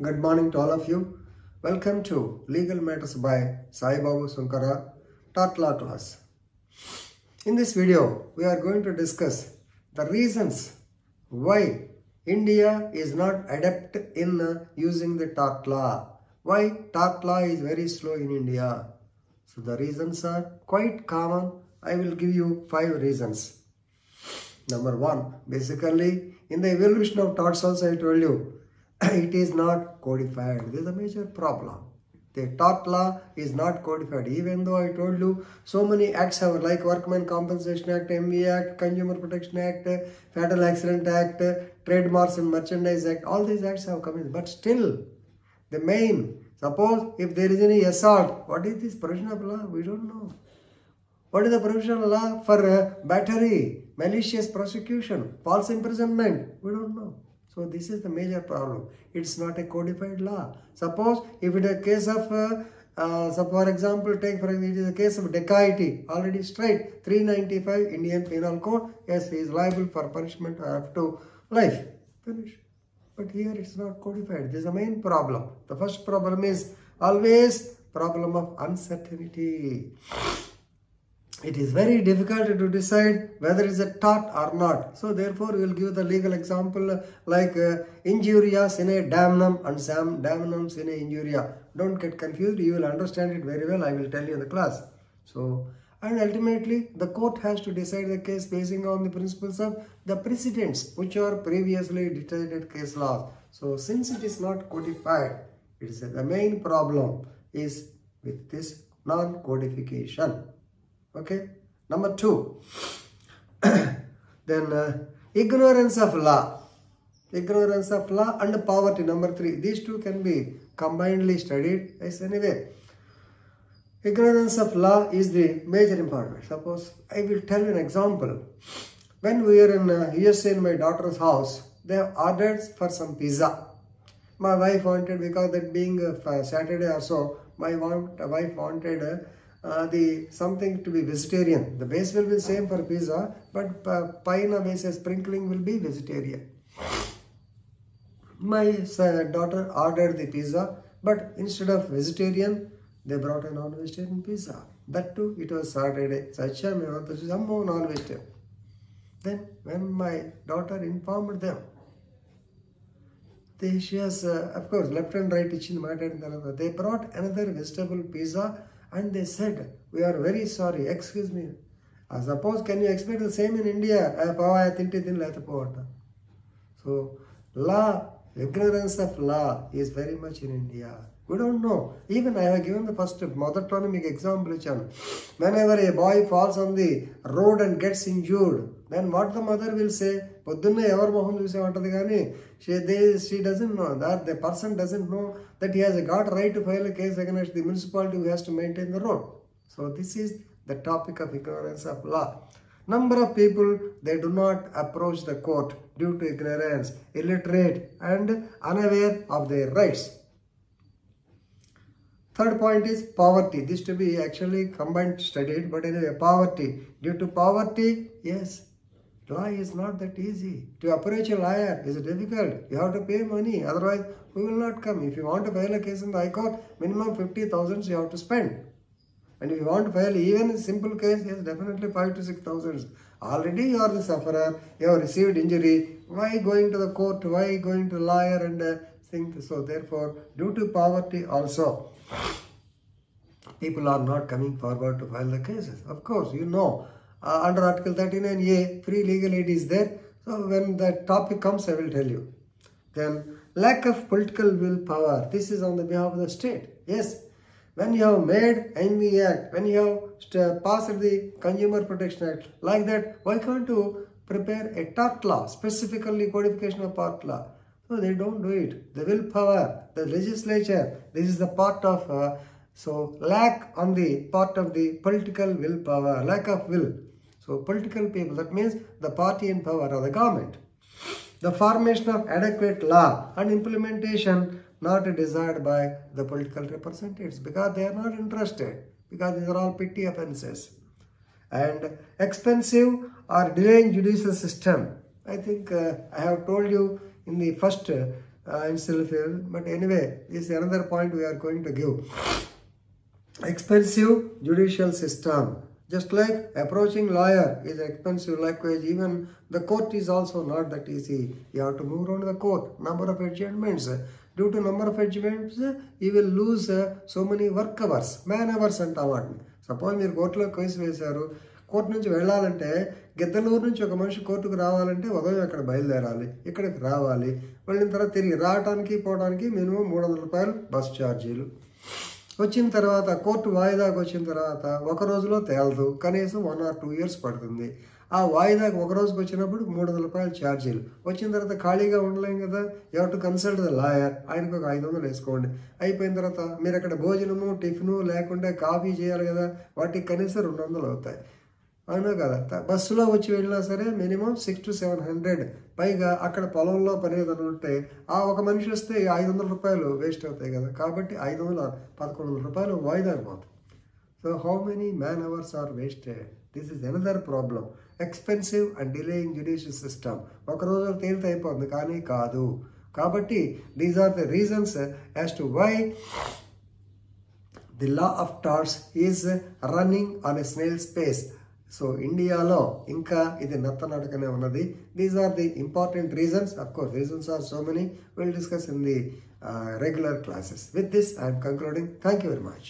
Good morning to all of you. Welcome to Legal Matters by Sai Babu Sunkara, Tort Law Class. In this video, we are going to discuss the reasons why India is not adept in uh, using the tort law. Why tort law is very slow in India. So the reasons are quite common. I will give you five reasons. Number one, basically in the evolution of torts also I told you, it is not codified. This is a major problem. The tort law is not codified. Even though I told you so many acts have like Workmen Compensation Act, MV Act, Consumer Protection Act, Fatal Accident Act, Trademarks and Merchandise Act, all these acts have come in. But still, the main, suppose if there is any assault, what is this provision of law? We don't know. What is the provision of law for uh, battery, malicious prosecution, false imprisonment? We don't know. So this is the major problem. It's not a codified law. Suppose if it is a case of, uh, uh, so for example, take for example, it is a case of dacoity, already straight, 395 Indian Penal Code, yes, he is liable for punishment up to life. Finish. But here it's not codified. This is the main problem. The first problem is always problem of uncertainty it is very difficult to decide whether it's a tort or not. So therefore, we will give the legal example like uh, injuria sine damnum and sam damnum sine injuria. Don't get confused. You will understand it very well. I will tell you in the class. So, and ultimately, the court has to decide the case basing on the principles of the precedents, which are previously decided case laws. So, since it is not codified, it is the main problem is with this non-codification okay? Number two. Then uh, ignorance of law. Ignorance of law and poverty. Number three. These two can be combinedly studied. As anyway. Ignorance of law is the major important. Suppose i will tell you an example. When we were in uh, usa in my daughter's house they have ordered for some pizza. My wife wanted because that being uh, saturday or so my wife wanted uh, the something to be vegetarian. The base will be same for pizza, but uh, base sprinkling will be vegetarian. My daughter ordered the pizza, but instead of vegetarian, they brought a non-vegetarian pizza. That too, it was Saturday. Some non-vegetarian. Then, when my daughter informed them, they, she has, uh, of course, left and right itching matter. They brought another vegetable pizza and they said, we are very sorry, excuse me. I suppose, can you expect the same in India? Uh, so, law, ignorance of law is very much in India. We don't know. Even I have given the first mother autonomic example. Whenever a boy falls on the road and gets injured, then what the mother will say? She, they, she doesn't know that the person doesn't know that he has got right to file a case against the municipality who has to maintain the road. So this is the topic of ignorance of law. Number of people, they do not approach the court due to ignorance, illiterate and unaware of their rights. Third point is poverty. This to be actually combined studied, but anyway, poverty. Due to poverty, yes, law is not that easy. To approach a lawyer is difficult. You have to pay money, otherwise we will not come. If you want to file a case in the High Court, minimum 50,000 you have to spend. And if you want to file even a simple case, yes, definitely 5 to 6,000. Already you are the sufferer, you have received injury. Why going to the court? Why going to lawyer and uh, think so? Therefore, due to poverty also, people are not coming forward to file the cases. Of course, you know, uh, under Article 39A, free legal aid is there. So when that topic comes, I will tell you. Then lack of political willpower. This is on the behalf of the state. Yes, when you have made MV Act, when you have passed the Consumer Protection Act, like that, why can't you prepare a tort law, specifically codification of tort law? So they don't do it. The willpower, the legislature, this is the part of, uh, so lack on the part of the political willpower, lack of will. So political people, that means the party in power or the government. The formation of adequate law and implementation not desired by the political representatives because they are not interested because these are all petty offences. And expensive or delaying judicial system. I think uh, I have told you in the first uh, uh, and still feel. But anyway, this is another point we are going to give. Expensive judicial system. Just like approaching lawyer is expensive, likewise even the court is also not that easy. You have to move around the court, number of adjournments. Due to number of adjournments, you will lose uh, so many work hours, man hours అంటాం వాటిని suppose మీరు కోర్టులో case వేశారు court నుంచి వెళ్ళాలంటే గిద్దలూరు నుంచి ఒక మనిషి కోర్టుకు రావాలంటే ఉదయం అక్కడ బయలుదేరాలి. ఇక్కడికి రావాలి. వెళ్ళిన తర్వాత తిరిగి రావడానికి పోవడానికి మినిమం మూడు వందల రూపాయలు బస్ ఛార్జీలు. వచ్చిన తర్వాత కోర్టు వాయిదాకు వచ్చిన తర్వాత ఒక రోజులో తేలదు. కనీసం వన్ ఆర్ టూ ఇయర్స్ పడుతుంది. ఆ వాయిదాకు ఒక రోజుకి వచ్చినప్పుడు మూడు వందల రూపాయలు ఛార్జీలు. వచ్చిన తర్వాత ఖాళీగా ఉండలేం కదా. ఎవరు టు కన్సల్ట్ ద లాయర్? ఆయనకు ఒక ఐదు వందలు వేసుకోండి. అయిపోయిన తర్వాత మీరు అక్కడ భోజనము టిఫిను లేకుంటే కాఫీ చేయాలి కదా. వాటికి కనీసం రెండు వందలు అవుతాయి. అవునా కదా? బస్సులో వచ్చి వెళ్ళినా సరే minimum six to seven hundred పైగా అక్కడ పొలంలో పని ఏదైనా ఉంటే ఆ ఒక మనిషి వస్తే ఐదు వందల రూపాయలు వేస్ట్ అవుతాయి కదా? కాబట్టి ఐదు వందల పదకొండు వందల రూపాయలు వాయిదాకు పోతాయి so how many man hours are wasted this is another problem expensive and delaying judicial system ఒక రోజు తేలిత అయిపోతుంది కానీ కాదు. కాబట్టి these are the reasons as to why the law of torts is running on a snail space so ఇండియాలో ఇంకా ఇది నత్త నడకనే ఉన్నది these are the important reasons of course reasons are so many will discuss in the regular classes with this I'm concluding thank you very much